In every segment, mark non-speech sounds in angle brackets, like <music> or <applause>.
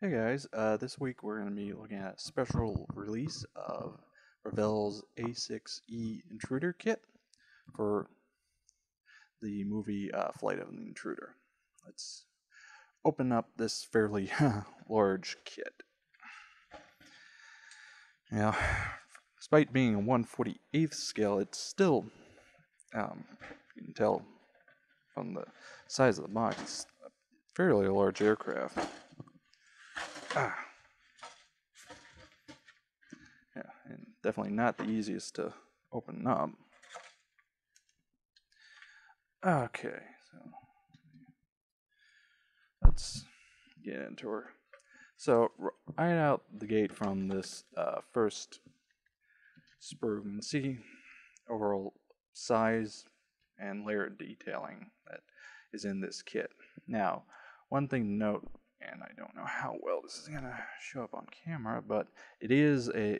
Hey guys, uh, this week we're going to be looking at a special release of Revell's A6E Intruder kit for the movie uh, Flight of the Intruder. Let's open up this fairly <laughs> large kit. Now, despite being a 148th scale, it's still, um, you can tell from the size of the box, it's a fairly large aircraft. Ah. Yeah, and definitely not the easiest to open up. Okay, so let's get into her. So right out the gate from this uh, first sprue, you can see overall size and layer detailing that is in this kit. Now, one thing to note and I don't know how well this is gonna show up on camera, but it is a,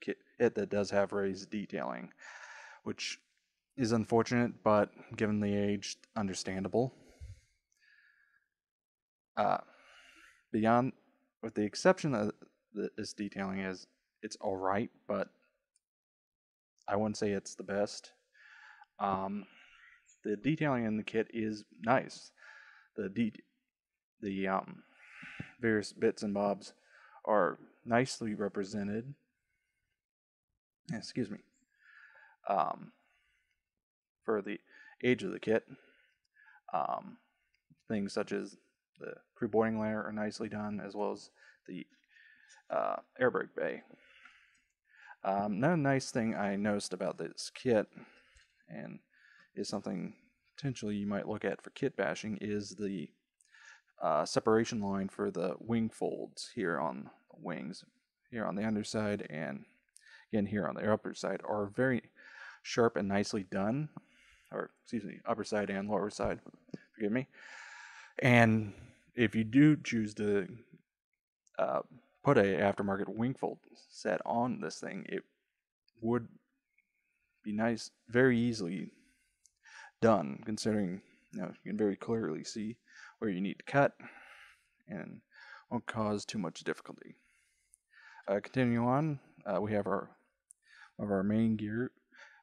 kit that does have raised detailing, which is unfortunate, but given the age, understandable. Uh, beyond, with the exception of this detailing is, it's all right, but I wouldn't say it's the best. Um, the detailing in the kit is nice. The de- the um, various bits and bobs are nicely represented. Excuse me. Um, for the age of the kit, um, things such as the crew boarding layer are nicely done, as well as the uh, bay. Um, another nice thing I noticed about this kit, and is something potentially you might look at for kit bashing, is the uh, separation line for the wing folds here on the wings, here on the underside, and again here on the upper side are very sharp and nicely done, or excuse me, upper side and lower side. Forgive me. And if you do choose to uh, put a aftermarket wing fold set on this thing, it would be nice, very easily done, considering know you can very clearly see where you need to cut and won't cause too much difficulty. Uh, continuing on, uh, we have our of our main gear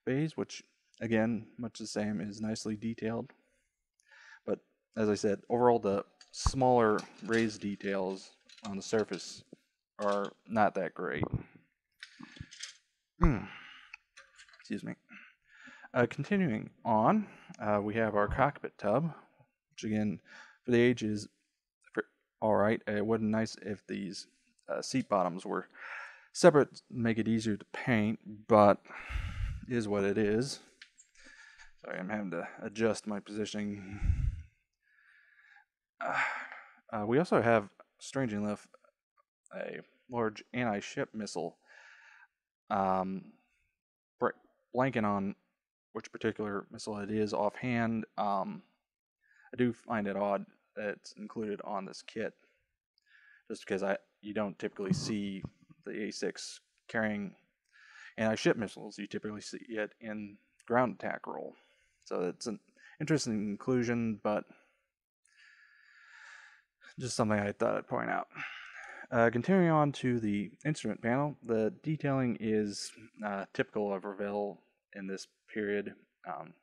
bays, which again, much the same, is nicely detailed. But as I said, overall the smaller raised details on the surface are not that great. Hmm. Excuse me. Uh, continuing on, uh, we have our cockpit tub, which again for the age is all right. It would be nice if these uh, seat bottoms were separate, make it easier to paint, but is what it is. Sorry, I'm having to adjust my positioning. <sighs> Uh, we also have, strangely enough, a large anti-ship missile. Um, blanking on which particular missile it is offhand. Um, I do find it odd that it's included on this kit, just because I you don't typically see the A6 carrying anti-ship missiles. You typically see it in ground attack role, so it's an interesting inclusion, but just something I thought I'd point out. Uh, continuing on to the instrument panel, the detailing is uh, typical of Revell in this period. Um,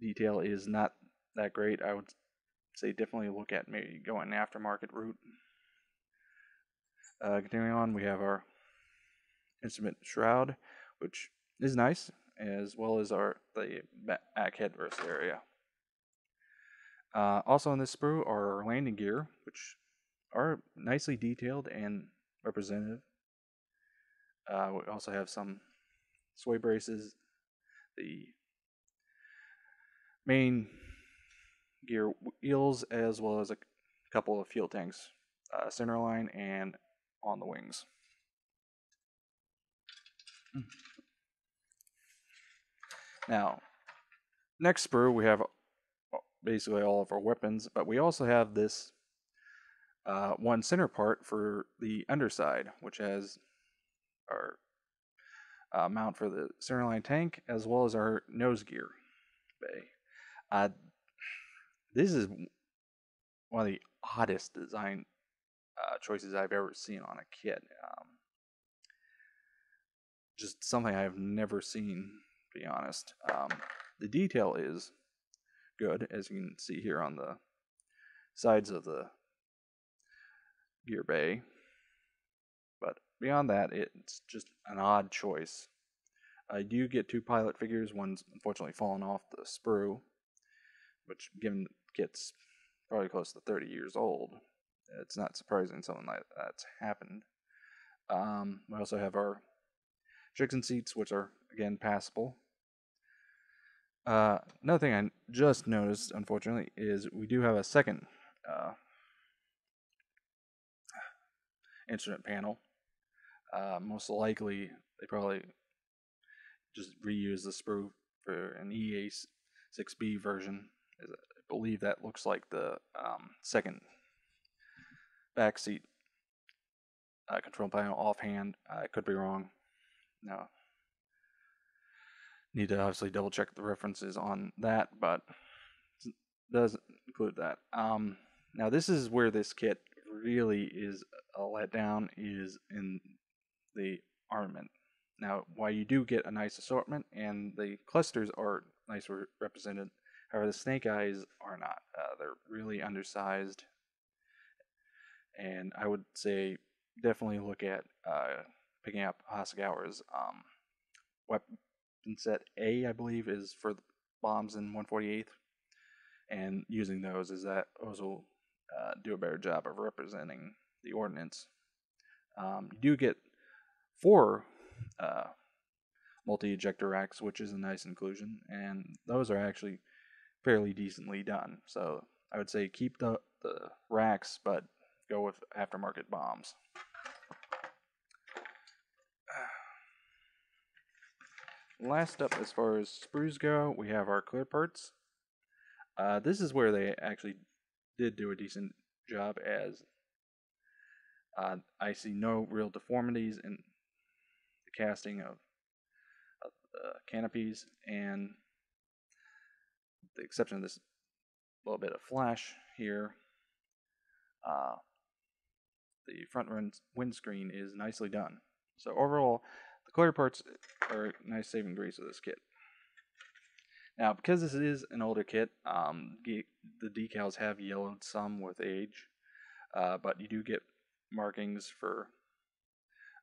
detail is not that great. I would say definitely look at maybe going aftermarket route. Uh, continuing on, we have our instrument shroud, which is nice, as well as our the back headrest area. Uh, also in this sprue are our landing gear, which are nicely detailed and representative. Uh, we also have some sway braces, the main gear wheels as well as a couple of fuel tanks, uh, center line and on the wings. Now, next sprue we have uh, basically all of our weapons, but we also have this uh, one center part for the underside, which has our uh, mount for the centerline tank as well as our nose gear bay. Uh, this is one of the oddest design uh, choices I've ever seen on a kit. Um, just something I've never seen, to be honest. Um, the detail is good, as you can see here on the sides of the gear bay. Beyond that, it's just an odd choice. I do get two pilot figures. One's unfortunately fallen off the sprue, which, given kit's probably close to 30 years old, it's not surprising something like that's happened. Um, we also have our chicken seats, which are again passable. Uh, another thing I just noticed, unfortunately, is we do have a second uh, instrument panel. Uh, most likely, they probably just reuse the sprue for an EA 6B version. I believe that looks like the um, second backseat uh, control panel offhand. I could be wrong. No. Need to obviously double check the references on that, but doesn't include that. Um, now this is where this kit really is a letdown is in the armament. Now, while you do get a nice assortment and the clusters are nicely represented, however, the snake eyes are not. Uh, they're really undersized, and I would say definitely look at uh, picking up Hasegawa's um, weapon set A, I believe, is for the bombs in 148th, and using those is that those will uh, do a better job of representing the ordnance. Um, you do get four uh, multi ejector racks, which is a nice inclusion, and those are actually fairly decently done. So I would say keep the, the racks, but go with aftermarket bombs. <sighs> Last up, as far as sprues go, we have our clear parts. Uh, this is where they actually did do a decent job as uh, I see no real deformities in the casting of, of the canopies and the exception of this little bit of flash here uh, the front windscreen is nicely done. So overall the clear parts are nice saving grace of this kit. Now, because this is an older kit, um, the decals have yellowed some with age, uh, but you do get markings for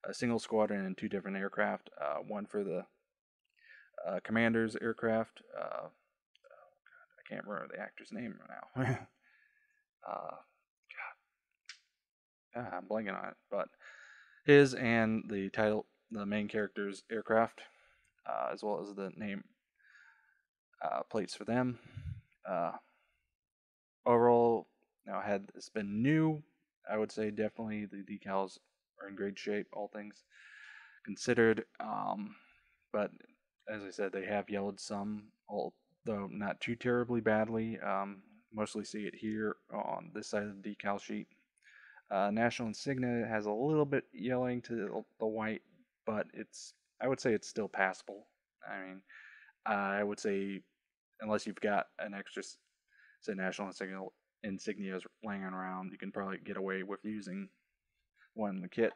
a single squadron and two different aircraft. Uh, one for the uh, commander's aircraft. Uh, oh God, I can't remember the actor's name right now. <laughs> Uh, God, ah, I'm blanking on it, but his and the title, the main character's aircraft, uh, as well as the name plates for them. Overall, now had this been new, I would say definitely the decals are in great shape, all things considered. Um, but as I said, they have yellowed some, although not too terribly badly. Um, mostly see it here on this side of the decal sheet. Uh, National Insignia has a little bit yellowing to the white, but it's I would say it's still passable. I mean, I would say, unless you've got an extra, say, national insignia, insignias laying around, you can probably get away with using one the kit.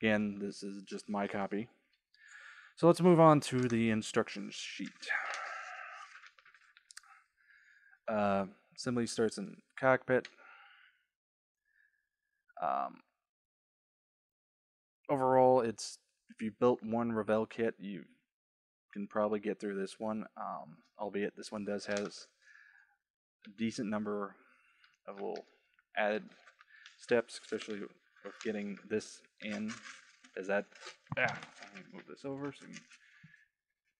Again, this is just my copy. So let's move on to the instruction sheet. Uh, assembly starts in cockpit. Um, overall, it's if you built one Revell kit, you can probably get through this one, um, albeit this one does has a decent number of little added steps, especially with getting this in. Is that yeah? Let me move this over so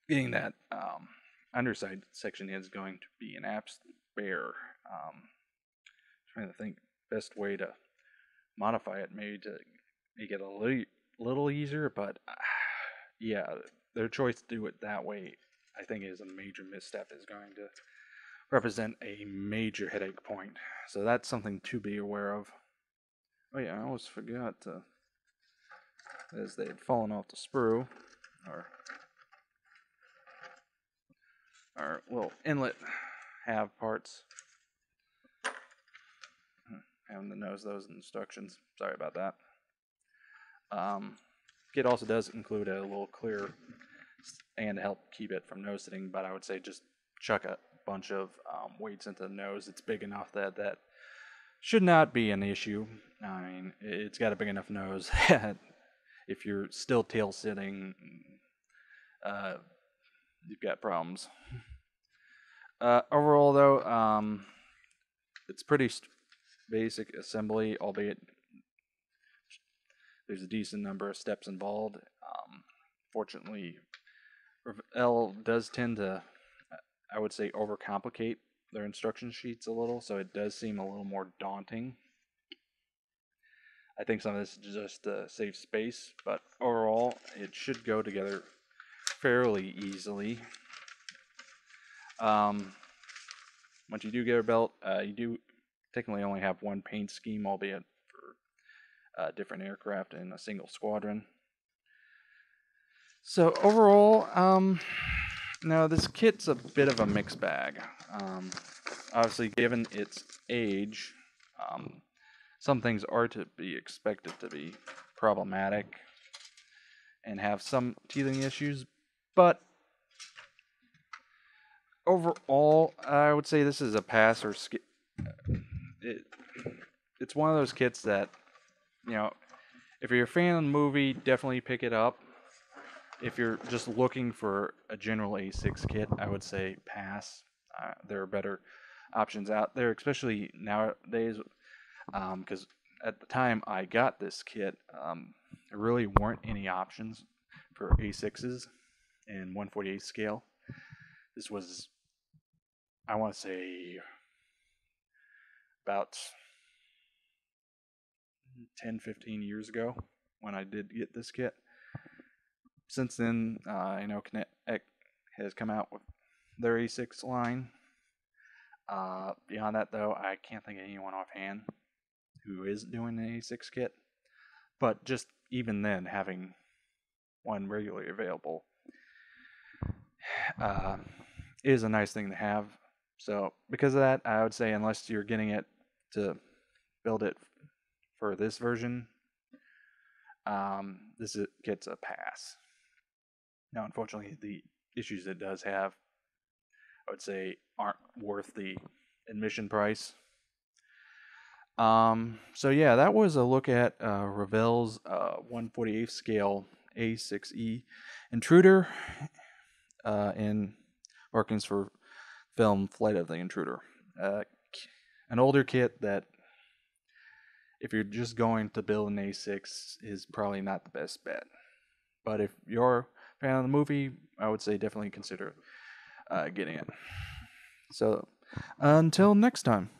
getting that um, underside section is going to be an absolute bear. Um, trying to think best way to modify it, maybe to make it a little, little easier, but uh, yeah, their choice to do it that way, I think, is a major misstep. Is going to represent a major headache point. So that's something to be aware of. Oh yeah, I almost forgot as they had fallen off the sprue, or our little inlet have parts. having to nose those instructions. Sorry about that. Um, kit also does include a little clear and help keep it from nose sitting, but I would say just chuck a bunch of um, weights into the nose. It's big enough that that should not be an issue. I mean, it's got a big enough nose <laughs> that if you're still tail sitting, uh, you've got problems. <laughs> Uh, overall, though, um, it's pretty st- basic assembly, albeit there's a decent number of steps involved. Um, fortunately, Revell does tend to, I would say, overcomplicate their instruction sheets a little, so it does seem a little more daunting. I think some of this is just to save space, but overall, it should go together fairly easily. Um, once you do get a belt, uh, you do technically only have one paint scheme, albeit for uh, different aircraft in a single squadron. So overall, um, now this kit's a bit of a mixed bag. Um, obviously, given its age, um, some things are to be expected to be problematic and have some teething issues, but overall, I would say this is a pass or skip. It, it's one of those kits that, you know, if you're a fan of the movie, definitely pick it up. If you're just looking for a general A6 kit, I would say pass. Uh, there are better options out there, especially nowadays, because um, at the time I got this kit, um, there really weren't any options for A6s in 148 scale. This was, I want to say, about 10, 15 years ago when I did get this kit. Since then, uh, I know Kinetic has come out with their A6 line. Uh, beyond that, though, I can't think of anyone offhand who is doing an A6 kit. But just even then, having one regularly available <sighs> uh, is a nice thing to have. So because of that, I would say unless you're getting it to build it for this version, um, this is, gets a pass. Now, unfortunately, the issues it does have, I would say, aren't worth the admission price. Um, so yeah, that was a look at uh, Revell's uh, 148th scale A6E intruder uh, in markings for film Flight of the Intruder. Uh, an older kit that, if you're just going to build an A6, is probably not the best bet. But if you're fan of the movie, I would say definitely consider uh, getting it. So, until next time.